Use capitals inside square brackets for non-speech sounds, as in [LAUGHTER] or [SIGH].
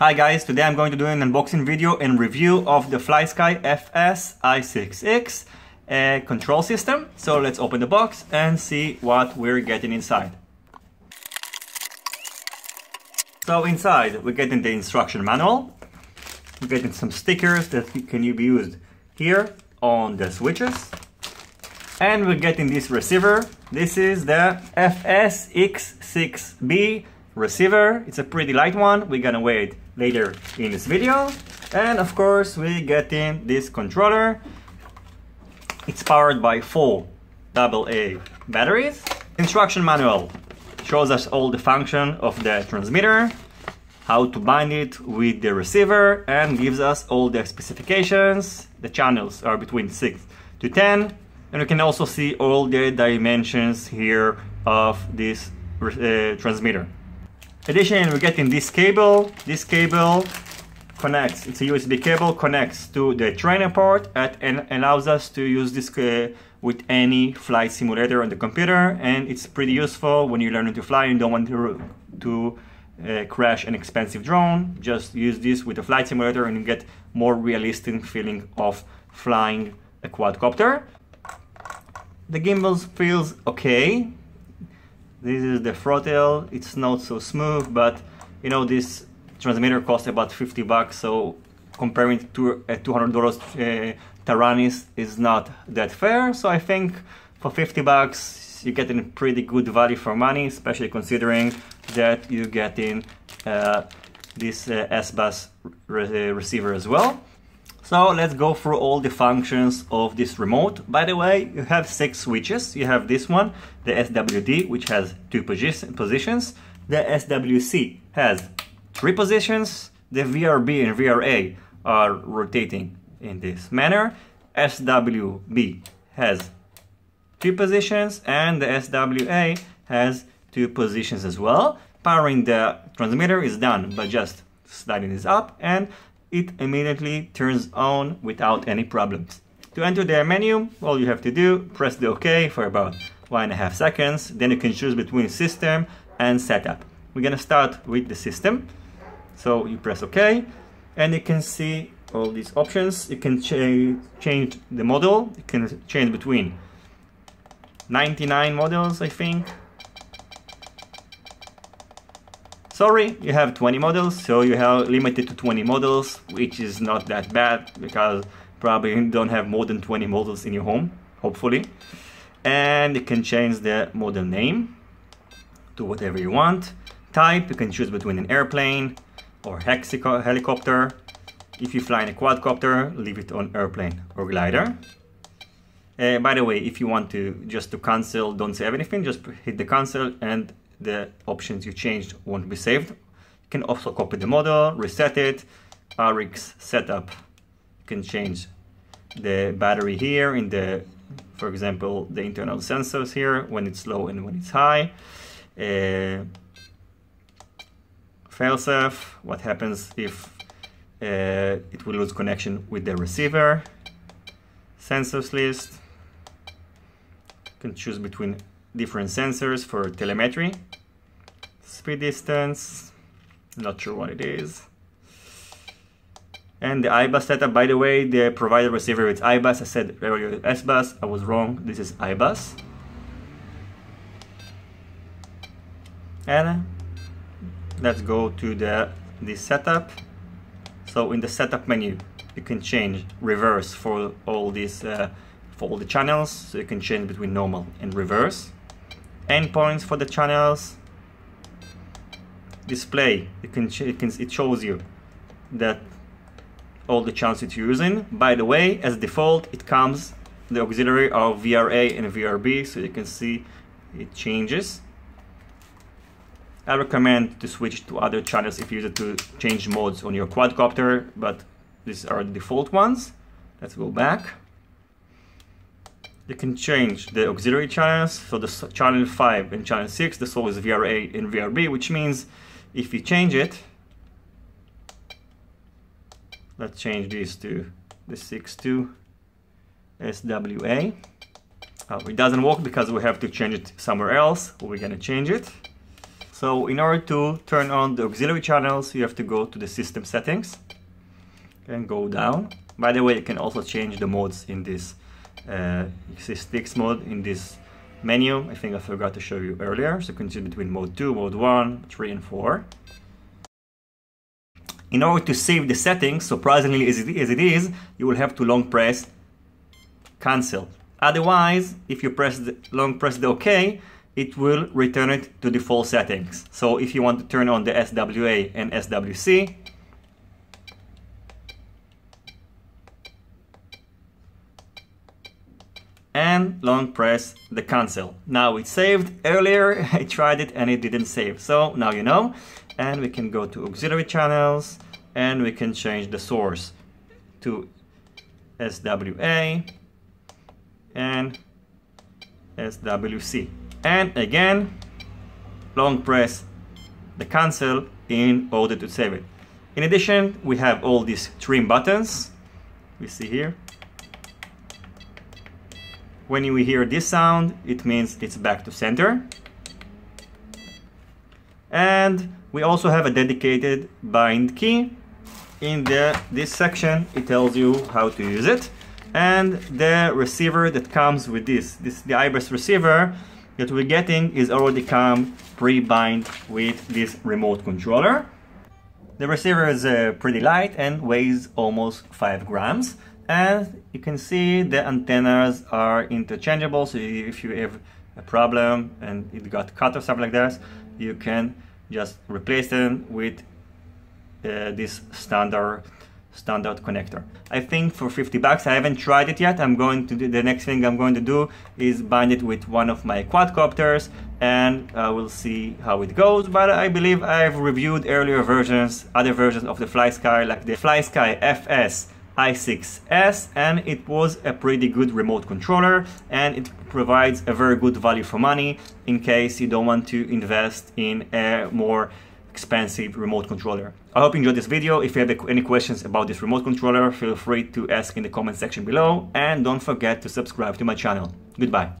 Hi guys, today I'm going to do an unboxing video and review of the FlySky FS i6X uh, control system. So let's open the box and see what we're getting inside. So inside we're getting the instruction manual, we're getting some stickers that can be used here on the switches, and we're getting this receiver. This is the FSX6B receiver. It's a pretty light one. We're gonna weigh it later in this video. And of course, we're getting this controller. It's powered by four AA batteries. Instruction manual shows us all the function of the transmitter, how to bind it with the receiver, and gives us all the specifications. The channels are between 6 to 10, and we can also see all the dimensions here of this uh, transmitter. Additionally, we're getting this cable. This cable connects, it's a USB cable, connects to the trainer port and allows us to use this uh, with any flight simulator on the computer. And it's pretty useful when you're learning to fly and don't want to, to uh, crash an expensive drone. Just use this with a flight simulator and you get more realistic feeling of flying a quadcopter. The gimbal feels okay. This is the throttle. It's not so smooth, but you know this transmitter costs about 50 bucks, so comparing to a $200 uh, Taranis is not that fair. So I think for 50 bucks you're getting pretty good value for money, especially considering that you're getting uh, this uh, S-Bus re receiver as well. So let's go through all the functions of this remote. By the way, you have six switches. You have this one, the SWD, which has two posi positions. The SWC has three positions. The VRB and VRA are rotating in this manner. SWB has two positions and the SWA has two positions as well. Powering the transmitter is done by just sliding this up and it immediately turns on without any problems. To enter the menu, all you have to do, press the OK for about one and a half seconds, then you can choose between system and setup. We're gonna start with the system. So you press OK, and you can see all these options. You can ch change the model, you can change between 99 models, I think, Sorry, you have 20 models, so you have limited to 20 models, which is not that bad because probably you don't have more than 20 models in your home, hopefully. And you can change the model name to whatever you want. Type, you can choose between an airplane or helicopter. If you fly in a quadcopter, leave it on airplane or glider. Uh, by the way, if you want to just to cancel, don't save anything, just hit the cancel and the options you changed won't be saved. You can also copy the model, reset it, RX setup. You can change the battery here in the, for example, the internal sensors here, when it's low and when it's high. Uh, failsafe, what happens if uh, it will lose connection with the receiver. Sensors list, you can choose between different sensors for telemetry. Speed distance, not sure what it is. And the iBus setup, by the way, the provider receiver with iBus. I said earlier S-Bus, I was wrong. This is iBus. And let's go to the this setup. So in the setup menu, you can change reverse for all these uh, for all the channels. So you can change between normal and reverse endpoints for the channels. Display. It can, it can it shows you that all the channels it's using. By the way as default it comes the auxiliary of VRA and VRB so you can see it changes. I recommend to switch to other channels if you use it to change modes on your quadcopter but these are the default ones. Let's go back you can change the auxiliary channels. So the channel 5 and channel 6, the this is VRA and VRB, which means if you change it, let's change this to the 6.2 SWA. Oh, uh, it doesn't work because we have to change it somewhere else. We're gonna change it. So in order to turn on the auxiliary channels, you have to go to the system settings and go down. By the way, you can also change the modes in this uh, sticks mode in this menu. I think I forgot to show you earlier. So you can choose between mode 2, mode 1, 3 and 4. In order to save the settings, surprisingly as it, as it is, you will have to long press cancel. Otherwise, if you press the, long press the OK, it will return it to default settings. So if you want to turn on the SWA and SWC, and long press the cancel. Now it saved. Earlier [LAUGHS] I tried it and it didn't save. So now you know. And we can go to auxiliary channels and we can change the source to SWA and SWC. And again, long press the cancel in order to save it. In addition, we have all these trim buttons. We see here. When you hear this sound, it means it's back to center. And we also have a dedicated bind key. In the this section, it tells you how to use it. And the receiver that comes with this, this the iBus receiver that we're getting is already come pre-bind with this remote controller. The receiver is uh, pretty light and weighs almost 5 grams and you can see the antennas are interchangeable so if you have a problem and it got cut or something like that you can just replace them with uh, this standard standard connector. I think for 50 bucks, I haven't tried it yet. I'm going to do, the next thing I'm going to do is bind it with one of my quadcopters and uh, we'll see how it goes. But I believe I've reviewed earlier versions, other versions of the FlySky, like the FlySky FS i6S and it was a pretty good remote controller and it provides a very good value for money in case you don't want to invest in a more expensive remote controller. I hope you enjoyed this video. If you have any questions about this remote controller, feel free to ask in the comment section below and don't forget to subscribe to my channel. Goodbye.